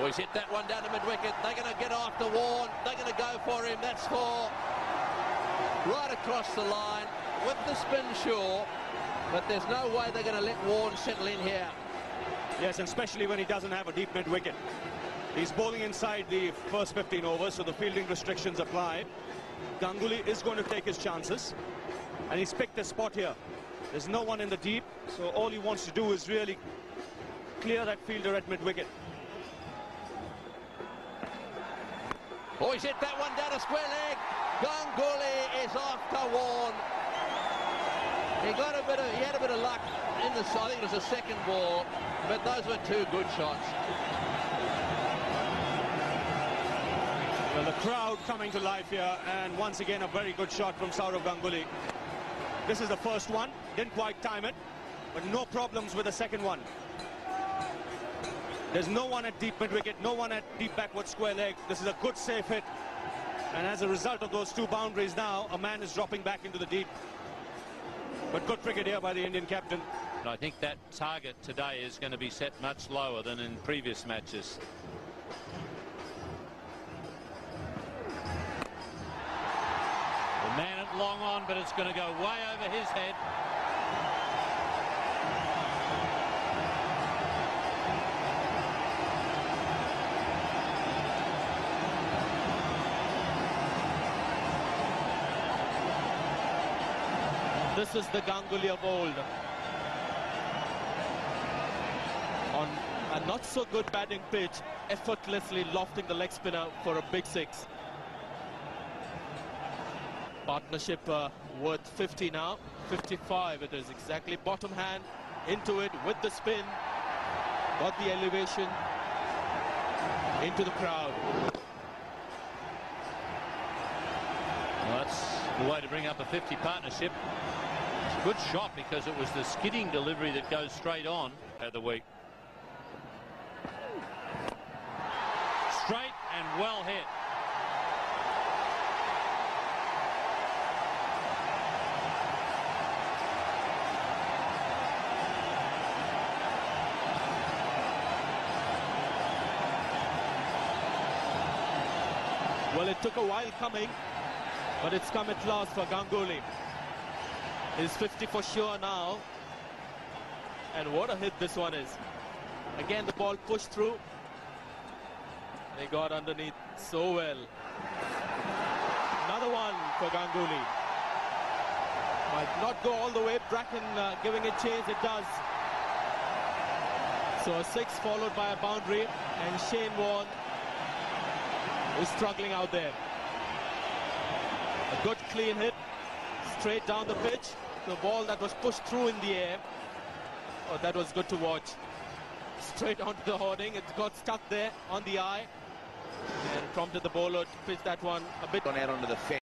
Oh, he's hit that one down to mid-wicket. They're going to get after Warne. They're going to go for him. That's four. Right across the line with the spin sure. But there's no way they're going to let Warne settle in here. Yes, and especially when he doesn't have a deep mid-wicket. He's bowling inside the first 15 overs, so the fielding restrictions apply. Ganguly is going to take his chances, and he's picked a spot here. There's no one in the deep, so all he wants to do is really clear that fielder at mid-wicket. Oh, he's hit that one down a square leg. Ganguly is after Warne. He got a bit of, he had a bit of luck in the, I think it was the second ball, but those were two good shots. Well, the crowd coming to life here, and once again a very good shot from Sourav Ganguly. This is the first one, didn't quite time it, but no problems with the second one. There's no one at deep mid-wicket, no one at deep backward square leg. This is a good safe hit. And as a result of those two boundaries now, a man is dropping back into the deep. But good cricket here by the Indian captain. I think that target today is going to be set much lower than in previous matches. The man at long on, but it's going to go way over his head. This is the Ganguly of old. On a not so good batting pitch, effortlessly lofting the leg spinner for a big six. Partnership uh, worth 50 now, 55 it is exactly. Bottom hand into it with the spin, got the elevation into the crowd. Well, that's the way to bring up a 50 partnership. It's a good shot because it was the skidding delivery that goes straight on at the week. Straight and well hit. Well, it took a while coming, but it's come at last for Ganguly. He's 50 for sure now. And what a hit this one is. Again, the ball pushed through. They got underneath so well. Another one for Ganguly. Might not go all the way. Bracken uh, giving it chase. It does. So a six followed by a boundary. And Shane Warne is struggling out there. A good clean hit. Straight down the pitch. The ball that was pushed through in the air. Oh, that was good to watch. Straight onto the hoarding. It got stuck there on the eye. And prompted the bowler to pitch that one a bit on out onto the fence.